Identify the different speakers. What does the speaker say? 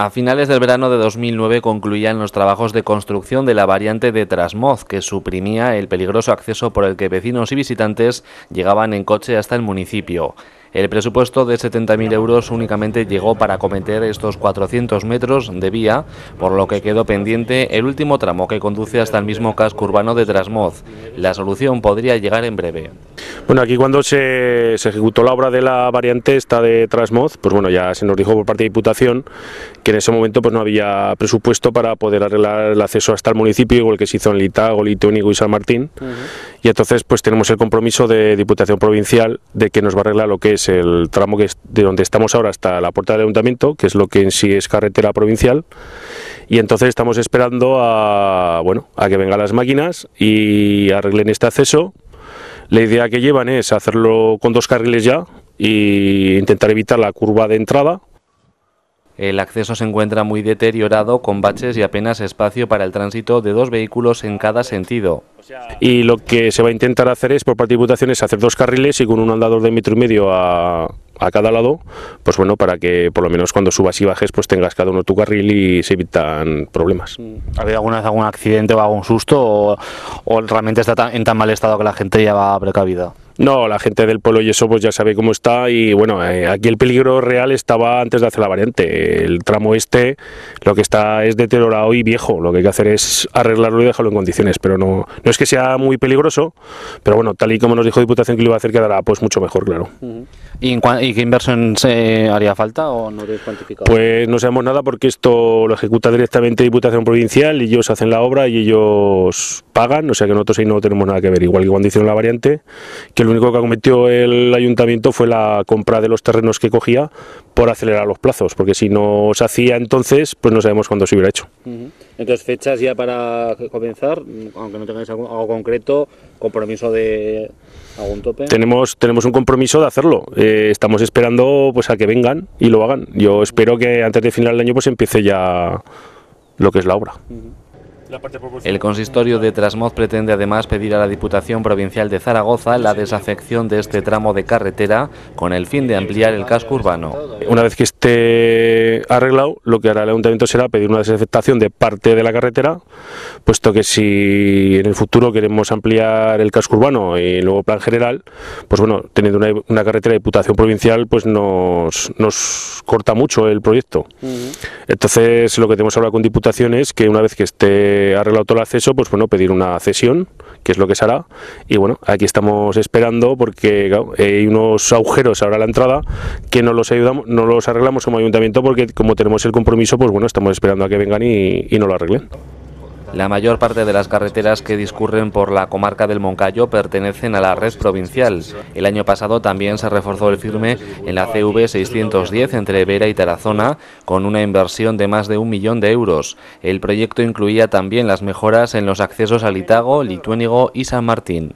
Speaker 1: A finales del verano de 2009 concluían los trabajos de construcción de la variante de Trasmoz, que suprimía el peligroso acceso por el que vecinos y visitantes llegaban en coche hasta el municipio. El presupuesto de 70.000 euros únicamente llegó para acometer estos 400 metros de vía, por lo que quedó pendiente el último tramo que conduce hasta el mismo casco urbano de Trasmoz. La solución podría llegar en breve.
Speaker 2: Bueno, aquí cuando se, ejecutó la obra de la variante esta de Trasmoz, pues bueno, ya se nos dijo por parte de Diputación que en ese momento pues no había presupuesto para poder arreglar el acceso hasta el municipio, igual que se hizo en Litago, Litónico y San Martín. Y entonces pues tenemos el compromiso de Diputación Provincial de que nos va a arreglar lo que es el tramo que es de donde estamos ahora hasta la puerta del ayuntamiento, que es lo que en sí es carretera provincial. Y entonces estamos esperando a, bueno, a que vengan las máquinas y arreglen este acceso. La idea que llevan es hacerlo con dos carriles ya e intentar evitar la curva de entrada
Speaker 1: el acceso se encuentra muy deteriorado, con baches y apenas espacio para el tránsito de dos vehículos en cada sentido.
Speaker 2: Y lo que se va a intentar hacer es, por parte de Diputación, es hacer dos carriles y con un andador de metro y medio a, a cada lado, pues bueno, para que por lo menos cuando subas y bajes, pues tengas cada uno tu carril y se evitan problemas.
Speaker 1: ¿Ha habido alguna vez algún accidente o algún susto o, realmente está en tan mal estado que la gente ya va precavida?
Speaker 2: No, la gente del pueblo y eso pues ya sabe cómo está y bueno, eh, aquí el peligro real estaba antes de hacer la variante. El tramo este lo que está es deteriorado y viejo, lo que hay que hacer es arreglarlo y dejarlo en condiciones, pero no, no es que sea muy peligroso, pero bueno, tal y como nos dijo Diputación que lo iba a hacer quedará pues mucho mejor, claro.
Speaker 1: ¿Y, qué inversión se haría falta o no lo cuantificado?
Speaker 2: Pues no sabemos nada porque esto lo ejecuta directamente Diputación Provincial y ellos hacen la obra y ellos pagan, o sea que nosotros ahí no tenemos nada que ver, igual que cuando hicieron la variante, que lo único que cometió el ayuntamiento fue la compra de los terrenos que cogía por acelerar los plazos, porque si no se hacía entonces, pues no sabemos cuándo se hubiera hecho.
Speaker 1: Entonces, fechas ya para comenzar, aunque no tengáis algo, concreto, compromiso de algún tope.
Speaker 2: Tenemos, tenemos un compromiso de hacerlo. Eh, estamos esperando pues a que vengan y lo hagan. Yo espero que antes de final del año pues empiece ya lo que es la obra.
Speaker 1: El consistorio de Trasmoz pretende además pedir a la Diputación Provincial de Zaragoza la desafección de este tramo de carretera con el fin de ampliar el casco urbano.
Speaker 2: Una vez que esté arreglado, lo que hará el Ayuntamiento será pedir una desafectación de parte de la carretera, puesto que si en el futuro queremos ampliar el casco urbano y luego plan general, pues bueno, teniendo una, carretera de Diputación Provincial, pues nos, nos corta mucho el proyecto. Entonces, lo que tenemos ahora con Diputación es que una vez que esté arreglado todo el acceso, pues bueno, pedir una cesión, que es lo que se hará. Y bueno, aquí estamos esperando porque hay unos agujeros ahora a la entrada que no los ayudamos, no los arreglamos como ayuntamiento porque como tenemos el compromiso, pues bueno, estamos esperando a que vengan y, y no lo arreglen.
Speaker 1: La mayor parte de las carreteras que discurren por la comarca del Moncayo pertenecen a la red provincial. El año pasado también se reforzó el firme en la CV 610 entre Vera y Tarazona con una inversión de más de un millón de euros. El proyecto incluía también las mejoras en los accesos a Litago, Lituénigo y San Martín.